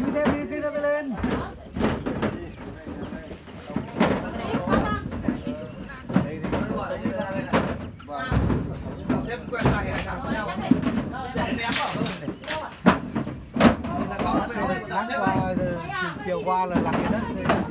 Đi thêm đi kia nó lên. Chiều qua là lạc cái đất.